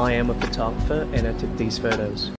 I am a photographer and I took these photos.